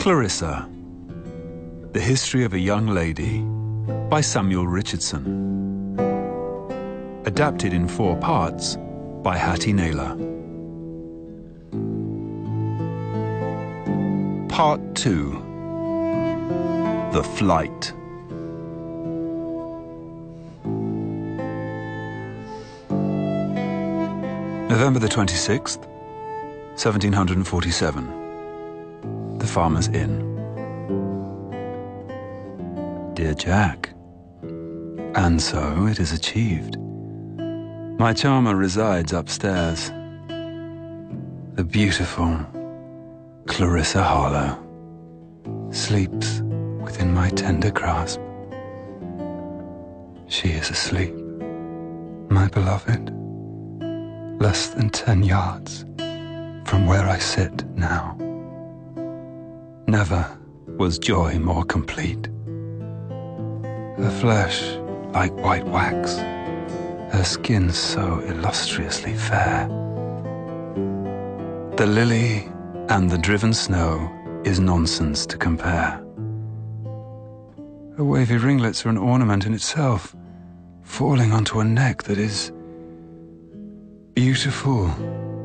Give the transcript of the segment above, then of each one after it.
Clarissa The History of a Young Lady by Samuel Richardson. Adapted in four parts by Hattie Naylor. Part 2 The Flight. November the 26th, 1747. Farmer's Inn. Dear Jack, and so it is achieved. My charmer resides upstairs. The beautiful Clarissa Harlowe sleeps within my tender grasp. She is asleep, my beloved, less than ten yards from where I sit now. Never was joy more complete. Her flesh like white wax, her skin so illustriously fair. The lily and the driven snow is nonsense to compare. Her wavy ringlets are an ornament in itself, falling onto a neck that is beautiful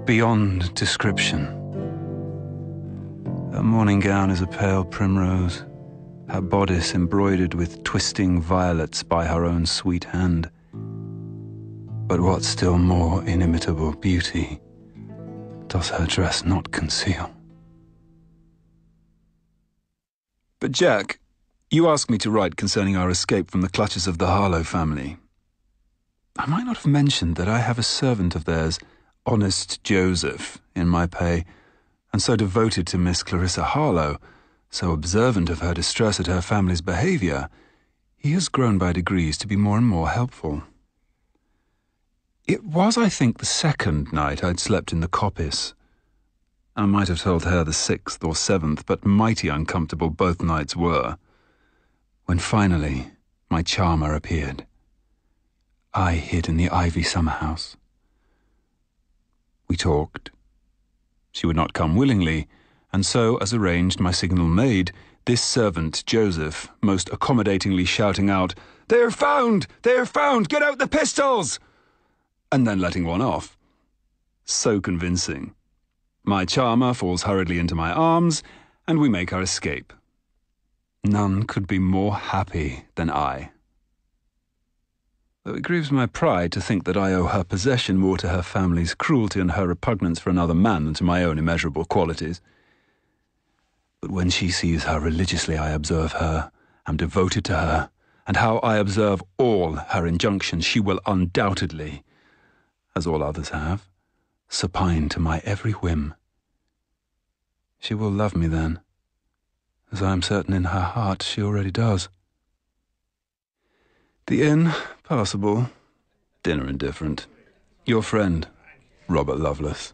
beyond description. Her morning gown is a pale primrose, her bodice embroidered with twisting violets by her own sweet hand. But what still more inimitable beauty does her dress not conceal? But Jack, you asked me to write concerning our escape from the clutches of the Harlowe family. I might not have mentioned that I have a servant of theirs, honest Joseph, in my pay, and so devoted to Miss Clarissa Harlowe, so observant of her distress at her family's behaviour, he has grown by degrees to be more and more helpful. It was, I think, the second night I'd slept in the coppice. I might have told her the sixth or seventh, but mighty uncomfortable both nights were. When finally my charmer appeared. I hid in the ivy summer house. We talked. She would not come willingly, and so, as arranged, my signal made, this servant, Joseph, most accommodatingly shouting out, They are found! They are found! Get out the pistols! And then letting one off. So convincing. My charmer falls hurriedly into my arms, and we make our escape. None could be more happy than I though it grieves my pride to think that I owe her possession more to her family's cruelty and her repugnance for another man than to my own immeasurable qualities. But when she sees how religiously I observe her, am devoted to her, and how I observe all her injunctions, she will undoubtedly, as all others have, supine to my every whim. She will love me then, as I am certain in her heart she already does. The inn, passable. Dinner indifferent. Your friend, Robert Lovelace.